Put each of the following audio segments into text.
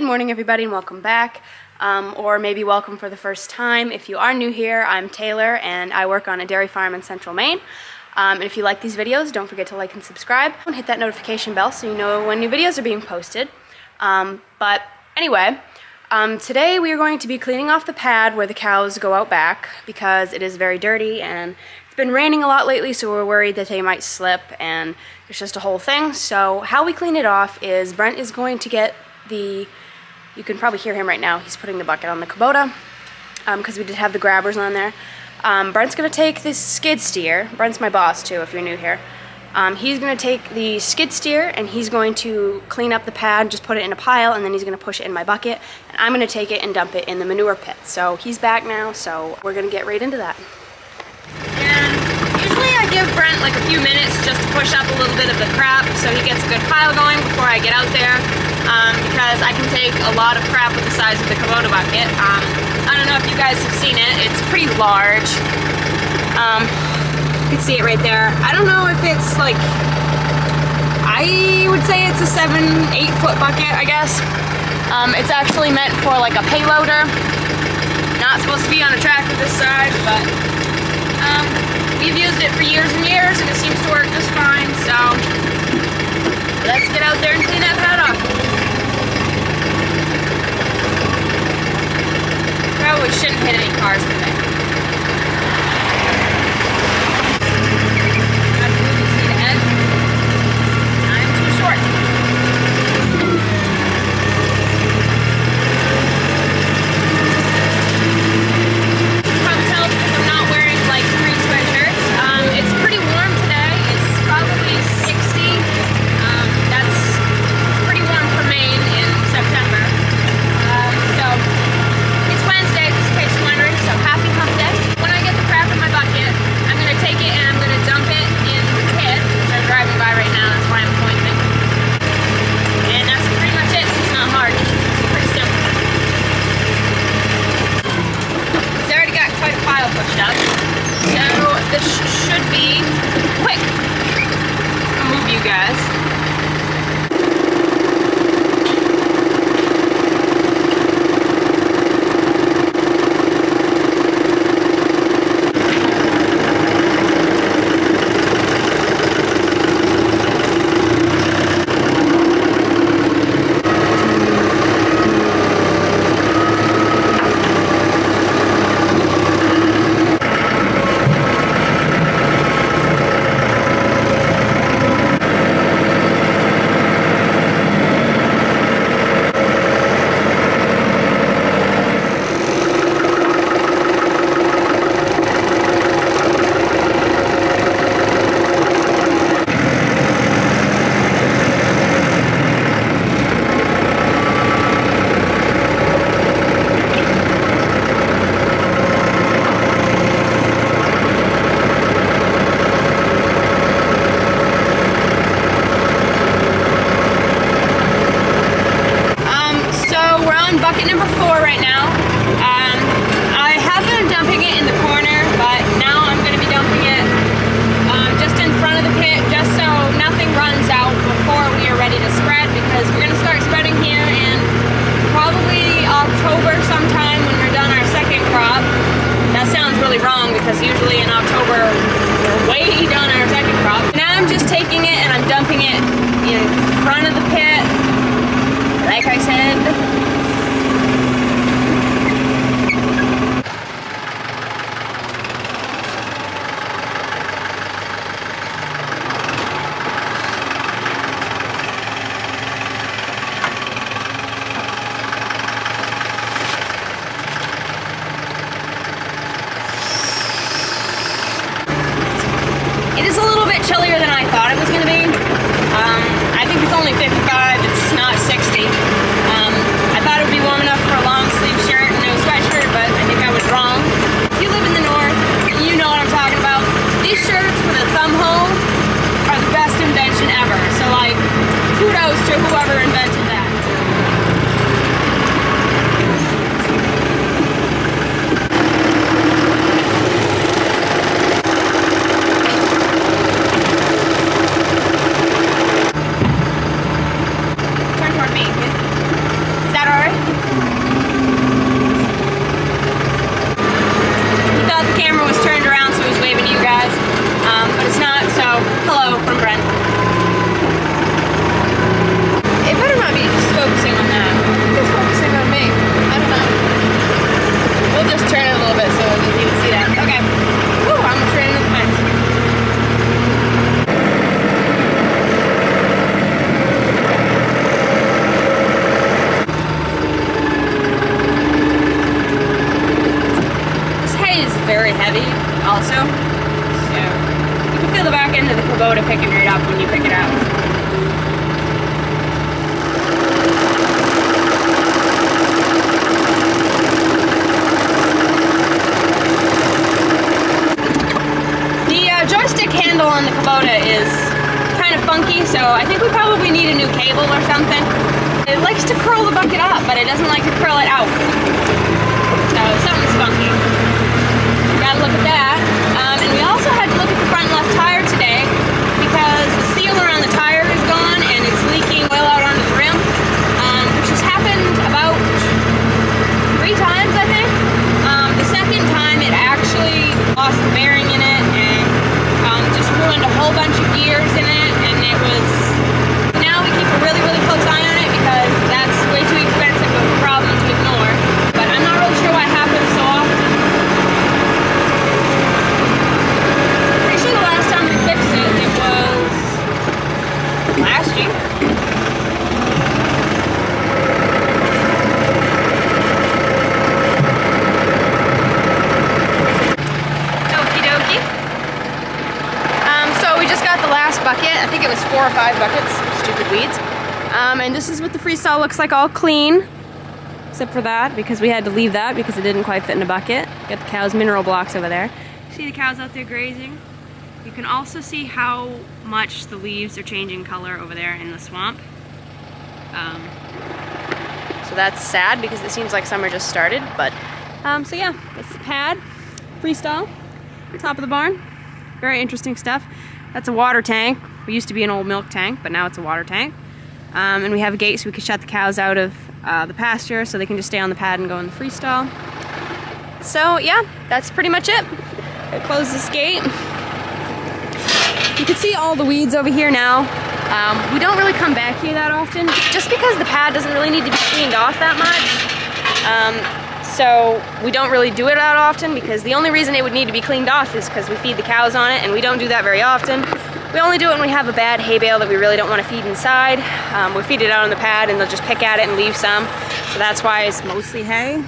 Good morning everybody and welcome back. Um, or maybe welcome for the first time. If you are new here, I'm Taylor and I work on a dairy farm in central Maine. Um, and if you like these videos, don't forget to like and subscribe and hit that notification bell so you know when new videos are being posted. Um, but anyway, um, today we are going to be cleaning off the pad where the cows go out back because it is very dirty and it's been raining a lot lately so we're worried that they might slip and it's just a whole thing. So how we clean it off is Brent is going to get the you can probably hear him right now. He's putting the bucket on the Kubota because um, we did have the grabbers on there. Um, Brent's going to take this skid steer. Brent's my boss too if you're new here. Um, he's going to take the skid steer and he's going to clean up the pad, just put it in a pile, and then he's going to push it in my bucket. And I'm going to take it and dump it in the manure pit. So he's back now, so we're going to get right into that. And usually I give Brent like a few minutes just to push up a little bit of the crap so he gets a good pile going before I get out there um, because I can take a lot of crap with the size of the Kubota bucket. Um, I don't know if you guys have seen it. It's pretty large. Um, you can see it right there. I don't know if it's like, I would say it's a seven, eight foot bucket, I guess. Um, it's actually meant for like a payloader. Not supposed to be on a tractor this size, but um, we've used it for years and years and it seems to work just fine, so let's get out there and clean that pad off. probably shouldn't hit any cars today. Because body also. So you can feel the back end of the Kubota picking right up when you pick it up. The uh, joystick handle on the Kubota is kind of funky, so I think we probably need a new cable or something. It likes to curl the bucket up, but it doesn't like to curl it out. Four or five buckets. Stupid weeds. Um, and this is what the freestall looks like all clean. Except for that, because we had to leave that because it didn't quite fit in a bucket. Got the cow's mineral blocks over there. See the cows out there grazing? You can also see how much the leaves are changing color over there in the swamp. Um, so that's sad because it seems like summer just started, but um, so yeah, that's the pad, freestall, top of the barn. Very interesting stuff. That's a water tank. It used to be an old milk tank, but now it's a water tank. Um, and we have a gate so we can shut the cows out of uh, the pasture so they can just stay on the pad and go in the freestall. So yeah, that's pretty much it. I close this gate. You can see all the weeds over here now. Um, we don't really come back here that often, just because the pad doesn't really need to be cleaned off that much. Um, so we don't really do it that often because the only reason it would need to be cleaned off is because we feed the cows on it and we don't do that very often. We only do it when we have a bad hay bale that we really don't want to feed inside. Um, we feed it out on the pad and they'll just pick at it and leave some. So that's why it's mostly hay.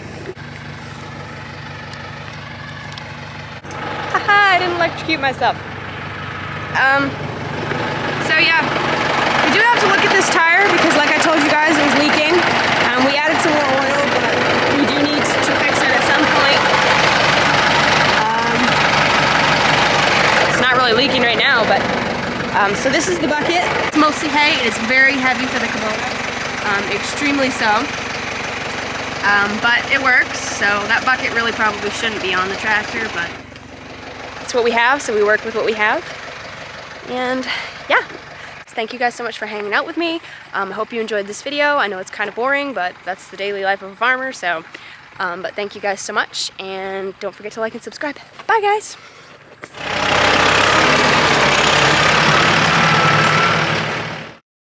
Haha, I didn't electrocute myself. Um, so yeah, we do have to look at this tire because like I told you guys, it was leaking. Um, we added some more oil, but we do need to fix it at some point. Um, it's not really leaking right now, but um, so this is the bucket. It's mostly hay. It is very heavy for the Kubota, um, extremely so. Um, but it works, so that bucket really probably shouldn't be on the tractor, but it's what we have, so we work with what we have. And yeah, so thank you guys so much for hanging out with me. Um, I hope you enjoyed this video. I know it's kind of boring, but that's the daily life of a farmer, so. Um, but thank you guys so much, and don't forget to like and subscribe. Bye, guys.